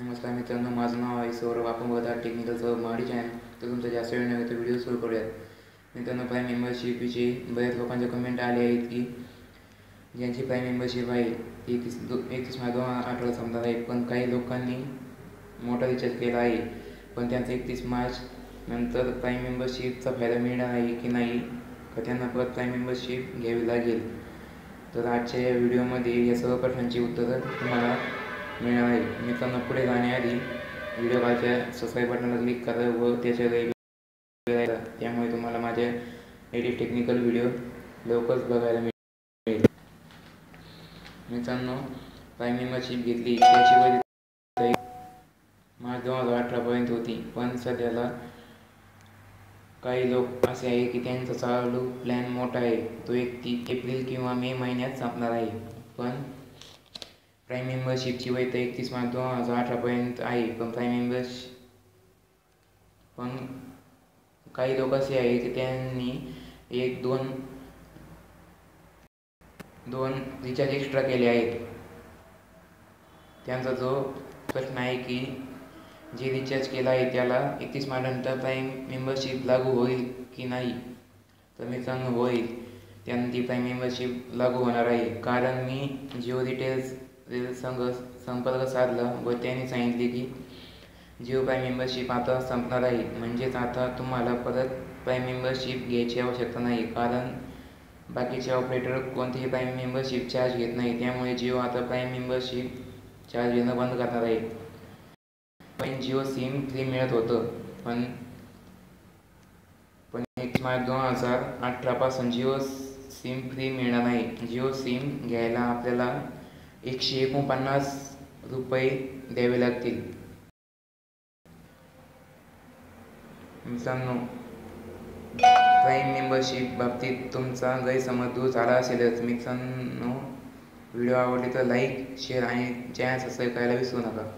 नमस्कार मित्रांनो माझं नाव आहे सौरभ आपण बघा टेक्निकलचं माडीच चॅनल तर तुमचा जास्त वेळ नाही तर व्हिडिओ सुरू करूयात. मित्रांनो प्राईम मेंबरशिपविषयी बऱ्याच लोकांचे कमेंट आले आहेत की ज्यांची प्राईम मेंबरशिप आहे एकतीस दो एकतीस मार्च दोन आठवडा संपणार आहे. पण काही लोकांनी मोठा रिचार्ज केला आहे. पण त्यांचा एकतीस मार्च नंतर प्राईम मेंबरशिपचा फायदा मिळणार आहे की नाही का त्यांना परत प्राईम मेंबरशिप घ्यावी लागेल? तर आजच्या या व्हिडिओमध्ये या सर्व प्रश्नांची उत्तरं तुम्हाला मिळणार आहे. मित्रांनो पुढे जाण्याआधी व्हिडिओ खालच्या सबस्क्राईब बटनाला क्लिक करा व त्याच्या त्यामुळे तुम्हाला माझ्या एडिट टेक्निकल व्हिडिओ लवकरच बघायला मिळेल. मित्रांनो प्राईम मेंबरशिप घेतली. त्याची वैध मार्च दोन हजार अठरापर्यंत होती. पण सध्याला काही लोक असे आहे की त्यांचा चालू प्लॅन मोठा आहे. तो एक ती एप्रिल किंवा मे महिन्यात संपणार आहे. पण प्राईम मेंबरशिपची वय तर एकतीस मार्च दोन हजार अठरापर्यंत आहे पण प्राईम मेंबर्स पण काही लोक असे आहे की त्यांनी एक दोन दोन रिचार्ज एक्स्ट्रा केले आहेत. त्यांचा जो प्रश्न आहे की जे रिचार्ज केला आहे त्याला एकतीस मार्चनंतर प्राईम मेंबरशिप लागू होईल की नाही? तर मित्रांनो होईल. त्यांनी ती प्राईम मेंबरशिप लागू होणार आहे. कारण मी जिओ डिटेल्स संघ संपर्क साधला व त्यांनी सांगितले की जिओ प्राईम मेंबरशिप आता संपणार आहे म्हणजेच आता तुम्हाला परत प्राईम मेंबरशिप घ्यायची आवश्यकता नाही. कारण बाकीचे ऑपरेटर कोणतेही प्राईम मेंबरशिप चार्ज घेत नाही. त्यामुळे जिओ आता प्राईम मेंबरशिप चार्ज घेणं बंद करणार आहे. पण जिओ सिम फ्री मिळत होतं. पण पण एक मार्च दोन हजार अठरापासून जिओ सिम फ्री मिळणार नाही. जिओ सिम घ्यायला आपल्याला एकशे एकोणपन्नास रुपये द्यावे लागतील. मित्रांनो प्राईम मेंबरशिप बाबतीत तुमचा गैरसमज दूर झाला असेलच. मित्रांनो व्हिडिओ आवडले तर लाईक शेअर आणि चॅनल सबस्क्राईब करायला विसरू नका.